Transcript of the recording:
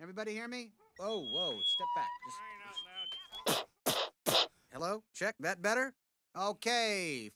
Everybody hear me? Oh, whoa, step back. Just... Hello? Check. That better? Okay.